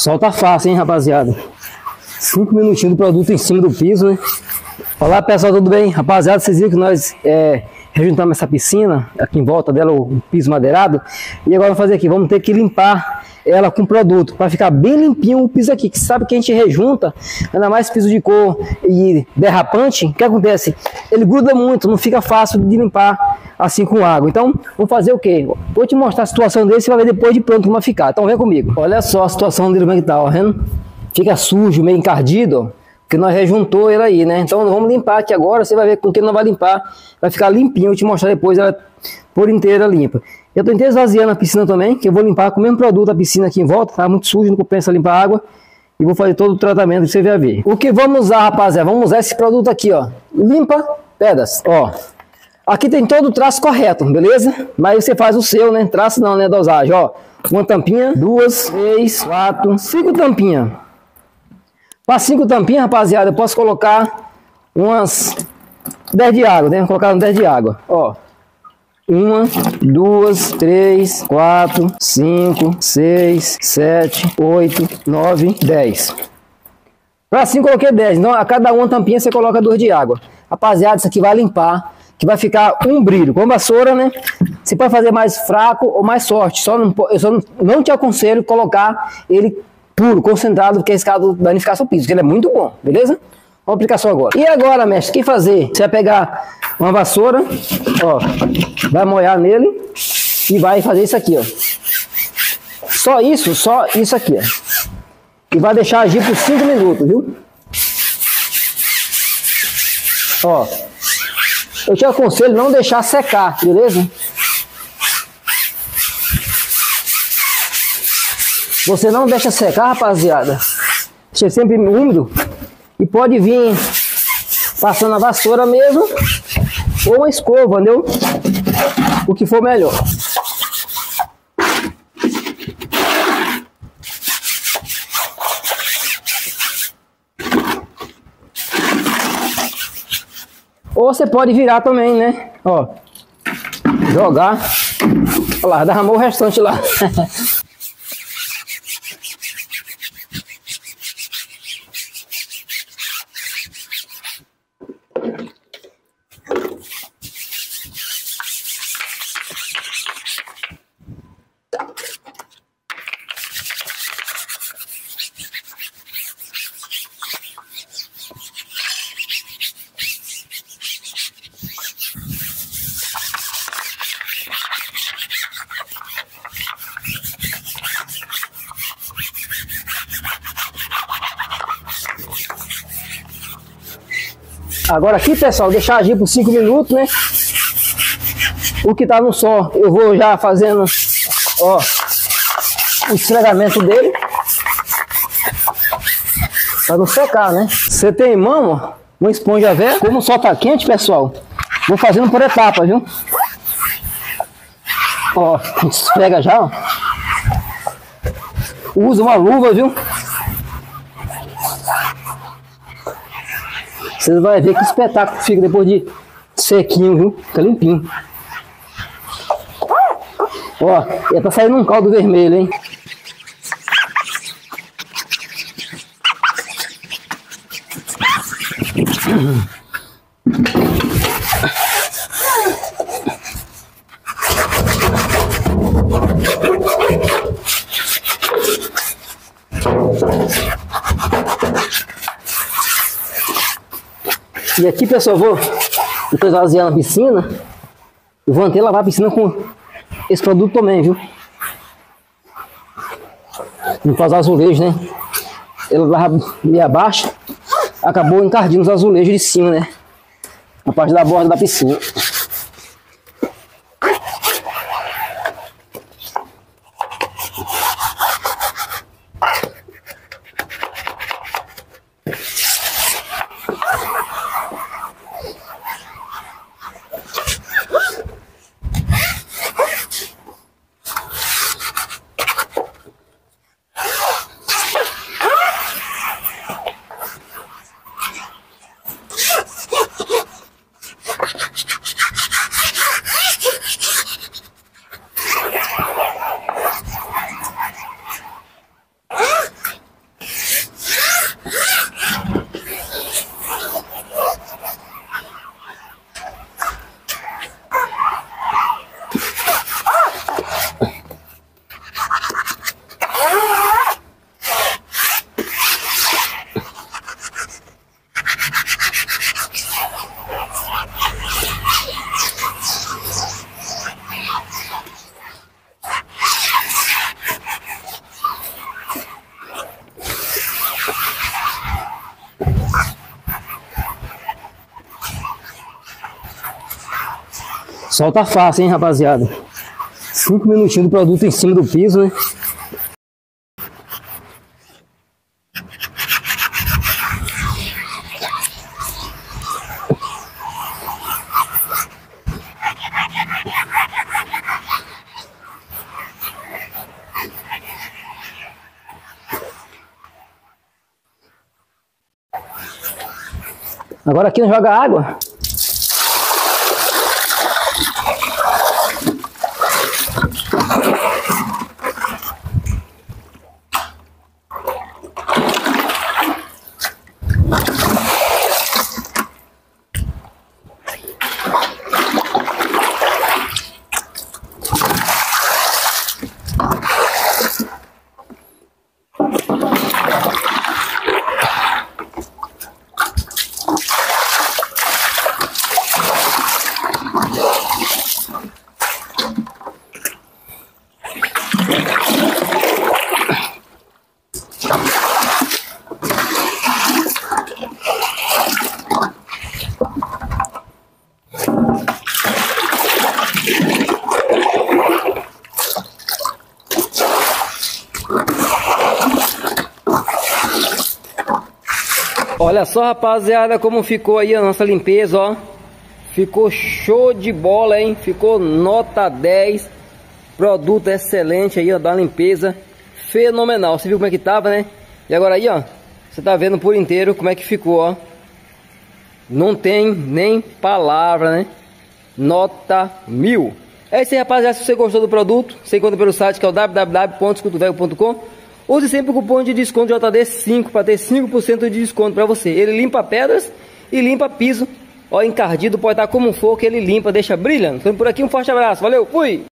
Solta fácil, hein, rapaziada. Cinco minutinhos do produto em cima do piso, né? Olá, pessoal, tudo bem? Rapaziada, vocês viram que nós é, rejuntamos essa piscina, aqui em volta dela, o piso madeirado. E agora vamos fazer aqui, vamos ter que limpar ela com produto, para ficar bem limpinho o piso aqui, que sabe que a gente rejunta, ainda mais piso de cor e derrapante, o que acontece? Ele gruda muito, não fica fácil de limpar assim com água. Então, vamos fazer o quê? Vou te mostrar a situação dele, você vai ver depois de pronto como vai ficar. Então, vem comigo. Olha só a situação dele como é que tá, ó, vendo? Fica sujo, meio encardido, que nós rejuntou ele aí, né? Então vamos limpar aqui agora, você vai ver com que não vai limpar, vai ficar limpinho, eu vou te mostrar depois ela por inteira limpa. Eu tô inteiro esvaziando a piscina também, que eu vou limpar com o mesmo produto a piscina aqui em volta, tá muito sujo, não compensa limpar a água. E vou fazer todo o tratamento vai ver. O que vamos usar, rapaziada? Vamos usar esse produto aqui, ó. Limpa pedras, ó. Aqui tem todo o traço correto, beleza? Mas você faz o seu, né? Traço não, né? Dosagem, ó. Uma tampinha, duas, três, quatro, cinco tampinhas. Para cinco tampinhas, rapaziada, eu posso colocar umas 10 de água, né? Vou colocar 10 de água, ó. Uma, duas, três, quatro, cinco, seis, sete, oito, nove, dez. Para assim coloquei 10. Então, a cada uma tampinha você coloca duas de água. Rapaziada, isso aqui vai limpar, que vai ficar um brilho. Com vassoura, né? Você pode fazer mais fraco ou mais forte. Só não, eu só não, não te aconselho colocar ele puro, concentrado, porque é esse caso danificar seu piso, que ele é muito bom, beleza? Vamos aplicar só agora. E agora, mestre, o que fazer? Você vai pegar uma vassoura, ó, vai molhar nele e vai fazer isso aqui, ó. Só isso, só isso aqui, ó. E vai deixar agir por 5 minutos, viu? Ó, eu te aconselho não deixar secar, beleza? Você não deixa secar, rapaziada. Deixa sempre úmido. E pode vir passando a vassoura mesmo. Ou uma escova, entendeu? O que for melhor. Ou você pode virar também, né? Ó. Jogar. Olha lá, derramou o restante lá. Agora aqui, pessoal, deixar agir por 5 minutos, né? O que tá no sol, eu vou já fazendo, ó, o esfregamento dele. Pra não secar, né? Você tem em mão, ó, uma esponja velha. Como o sol tá quente, pessoal, vou fazendo por etapa, viu? Ó, esfrega já, ó. Usa uma luva, viu? Vocês vão ver que espetáculo fica depois de sequinho, viu? Fica limpinho. Ó, já tá saindo um caldo vermelho, hein? E aqui, pessoal, vou depois vaziar na piscina. Eu vou até lavar a piscina com esse produto também, viu? Não faz azulejo, né? Ele lava meio abaixo, acabou encardindo os azulejos de cima, né? Na parte da borda da piscina. Solta fácil, hein, rapaziada. Cinco minutinhos do produto em cima do piso, né? Agora aqui não joga água. Olha só, rapaziada, como ficou aí a nossa limpeza, ó. Ficou show de bola, hein? Ficou nota 10. Produto excelente aí, ó, da limpeza. Fenomenal. Você viu como é que tava, né? E agora aí, ó. Você tá vendo por inteiro como é que ficou, ó. Não tem nem palavra, né? Nota mil. É isso aí, rapaziada. Se você gostou do produto, você encontra pelo site que é o www.escutovelho.com Use sempre o cupom de desconto JD5 para ter 5% de desconto para você. Ele limpa pedras e limpa piso. Ó, encardido, pode estar como for que ele limpa, deixa brilhando. Então por aqui um forte abraço. Valeu, fui!